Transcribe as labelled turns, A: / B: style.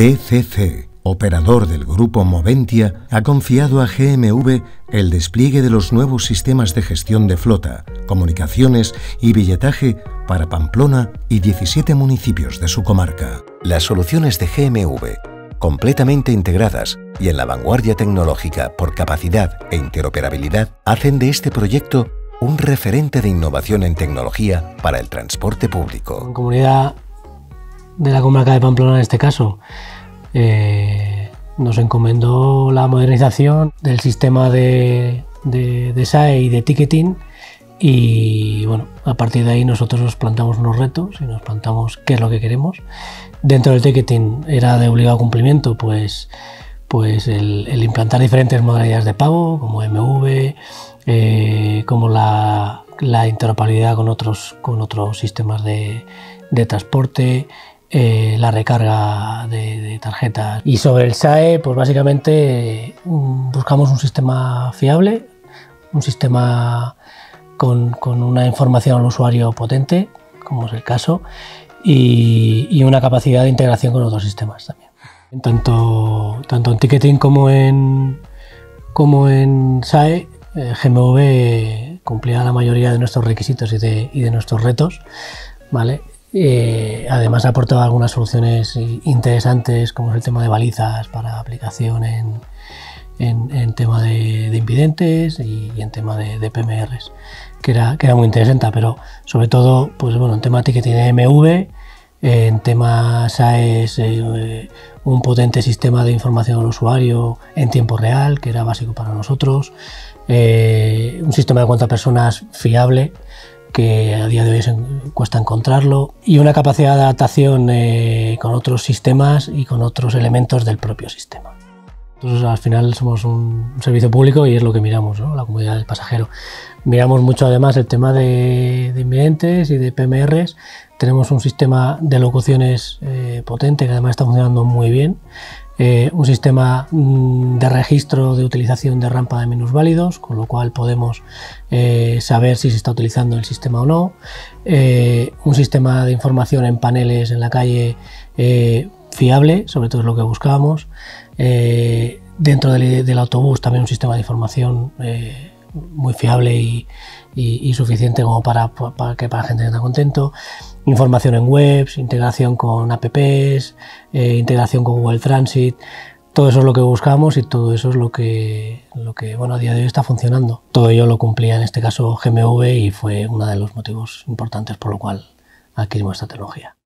A: TCC, operador del grupo Moventia, ha confiado a GMV el despliegue de los nuevos sistemas de gestión de flota, comunicaciones y billetaje para Pamplona y 17 municipios de su comarca. Las soluciones de GMV, completamente integradas y en la vanguardia tecnológica por capacidad e interoperabilidad, hacen de este proyecto un referente de innovación en tecnología para el transporte público.
B: En comunidad de la comarca de Pamplona en este caso, eh, nos encomendó la modernización del sistema de, de, SAE y de ticketing y bueno, a partir de ahí nosotros nos plantamos unos retos y nos plantamos qué es lo que queremos. Dentro del ticketing era de obligado cumplimiento pues, pues el, implantar diferentes modalidades de pago como MV, eh, como la, interoperabilidad con otros, con otros sistemas de, de transporte, eh, la recarga de, tarjetas. Y sobre el SAE, pues básicamente mm, buscamos un sistema fiable, un sistema con, una información al usuario potente, como es el caso, y, una capacidad de integración con otros sistemas también. Tanto, tanto en ticketing como en, como en SAE, eh, GMV cumplía la mayoría de nuestros requisitos y de, y de nuestros retos. ¿vale? Eh, además ha aportado algunas soluciones interesantes como es el tema de balizas para aplicación en, en, tema de, de, invidentes y, en tema de, de, PMRs, que era, que era muy interesante, pero sobre todo pues bueno, en tema ticketing MV, en tema SAES, eh, un potente sistema de información al usuario en tiempo real, que era básico para nosotros, eh, un sistema de cuenta personas fiable, que a día de hoy cuesta encontrarlo, y una capacidad de adaptación eh, con otros sistemas y con otros elementos del propio sistema. Entonces, al final somos un servicio público y es lo que miramos, ¿no? la comunidad del pasajero. Miramos mucho además el tema de, de invidentes y de PMRs. Tenemos un sistema de locuciones eh, potente que además está funcionando muy bien. Eh, un sistema mm, de registro de utilización de rampa de minusválidos, con lo cual podemos eh, saber si se está utilizando el sistema o no. Eh, un sistema de información en paneles en la calle fiable, sobre todo es lo que buscábamos. dentro del, autobús también un sistema de información muy fiable y, suficiente como para, que para la gente esté contento información en webs, integración con apps, eh, integración con Google Transit. Todo eso es lo que buscamos y todo eso es lo que, lo que bueno, a día de hoy está funcionando. Todo ello lo cumplía en este caso GMV y fue uno de los motivos importantes por lo cual adquirimos esta tecnología.